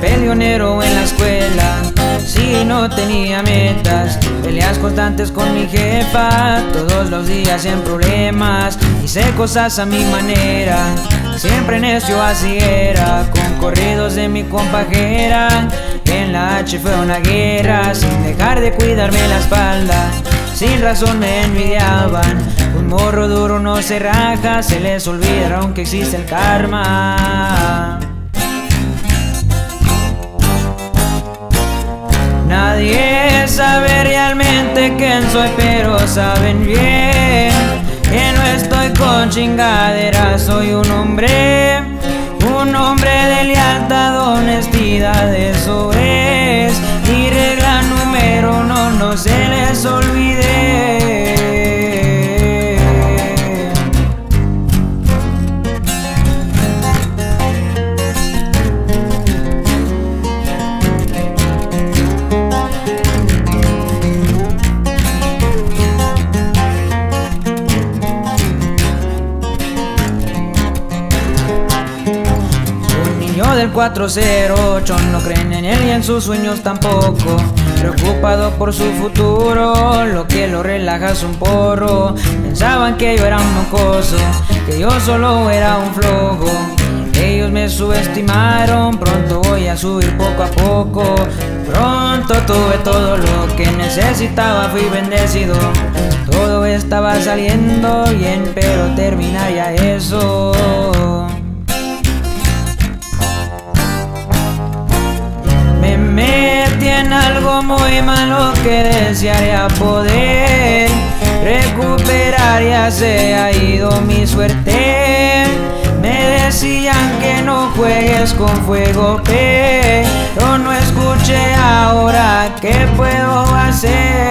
peleonero en la escuela, si no tenía metas, peleas constantes con mi jefa, todos los días en problemas, hice cosas a mi manera, siempre necio así era, con corridos de mi compajera, en la H fue una guerra, sin dejar de cuidarme la espalda, sin razón me envidiaban, un morro duro no se raja, se les olvidaron que existe el karma. Quién soy, pero saben bien que no estoy con chingadera. Soy un hombre, un hombre de lealtad, honestidad, eso es. Y regla número uno, no se les olvide. Niño del 408 no creen en él y en sus sueños tampoco. Preocupado por su futuro, lo que lo relaja es un porro. Pensaban que yo era un mocoso, que yo solo era un flojo. Ellos me subestimaron, pronto voy a subir poco a poco. Pronto tuve todo lo que necesitaba, fui bendecido. Todo estaba saliendo bien, pero terminaría eso. Muy malo que desearía poder recuperar, ya se ha ido mi suerte. Me decían que no juegues con fuego, pero no escuché ahora qué puedo hacer.